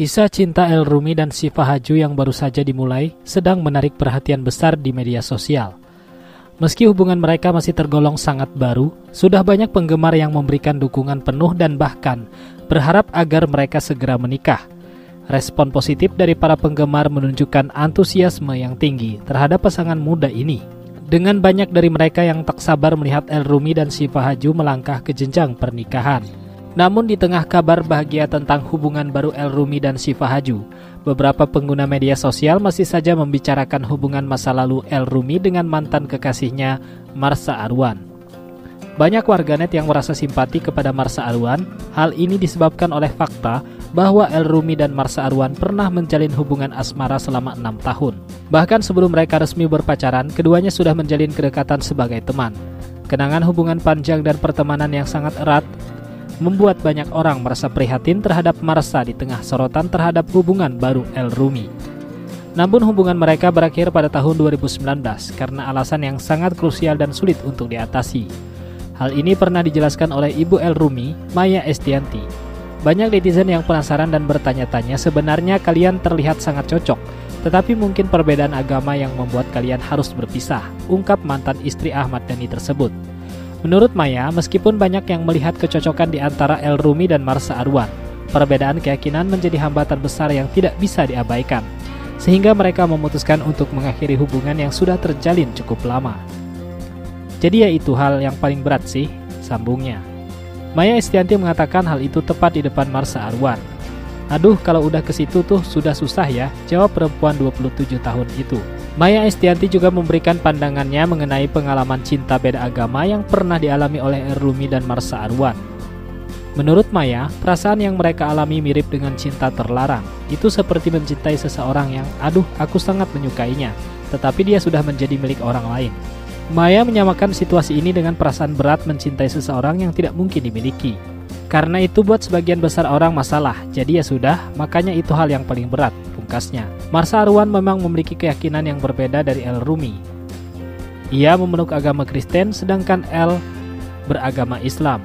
Kisah cinta El Rumi dan Siva Haju yang baru saja dimulai sedang menarik perhatian besar di media sosial. Meski hubungan mereka masih tergolong sangat baru, sudah banyak penggemar yang memberikan dukungan penuh dan bahkan berharap agar mereka segera menikah. Respon positif dari para penggemar menunjukkan antusiasme yang tinggi terhadap pasangan muda ini. Dengan banyak dari mereka yang tak sabar melihat El Rumi dan Siva Haju melangkah ke jenjang pernikahan. Namun di tengah kabar bahagia tentang hubungan baru El Rumi dan Siva Haju, beberapa pengguna media sosial masih saja membicarakan hubungan masa lalu El Rumi dengan mantan kekasihnya Marsa Arwan. Banyak warganet yang merasa simpati kepada Marsa Arwan. Hal ini disebabkan oleh fakta bahwa El Rumi dan Marsa Arwan pernah menjalin hubungan asmara selama enam tahun. Bahkan sebelum mereka resmi berpacaran, keduanya sudah menjalin kedekatan sebagai teman. Kenangan hubungan panjang dan pertemanan yang sangat erat membuat banyak orang merasa prihatin terhadap Marsa di tengah sorotan terhadap hubungan baru El Rumi. Namun hubungan mereka berakhir pada tahun 2019 karena alasan yang sangat krusial dan sulit untuk diatasi. Hal ini pernah dijelaskan oleh Ibu El Rumi, Maya Estianti. Banyak netizen yang penasaran dan bertanya-tanya sebenarnya kalian terlihat sangat cocok, tetapi mungkin perbedaan agama yang membuat kalian harus berpisah, ungkap mantan istri Ahmad Dhani tersebut. Menurut Maya, meskipun banyak yang melihat kecocokan di antara El Rumi dan Marsa Arwan, perbedaan keyakinan menjadi hambatan besar yang tidak bisa diabaikan, sehingga mereka memutuskan untuk mengakhiri hubungan yang sudah terjalin cukup lama. Jadi ya itu hal yang paling berat sih, sambungnya. Maya Estianti mengatakan hal itu tepat di depan Marsa Arwan. Aduh, kalau udah ke situ tuh sudah susah ya, jawab perempuan 27 tahun itu. Maya Estianti juga memberikan pandangannya mengenai pengalaman cinta beda agama yang pernah dialami oleh Erumi dan Marsa Arwan. Menurut Maya, perasaan yang mereka alami mirip dengan cinta terlarang. Itu seperti mencintai seseorang yang, aduh, aku sangat menyukainya, tetapi dia sudah menjadi milik orang lain. Maya menyamakan situasi ini dengan perasaan berat mencintai seseorang yang tidak mungkin dimiliki. Karena itu buat sebagian besar orang masalah, jadi ya sudah, makanya itu hal yang paling berat pungkasnya. Marsa Arwan memang memiliki keyakinan yang berbeda dari El Rumi. Ia memeluk agama Kristen sedangkan El beragama Islam.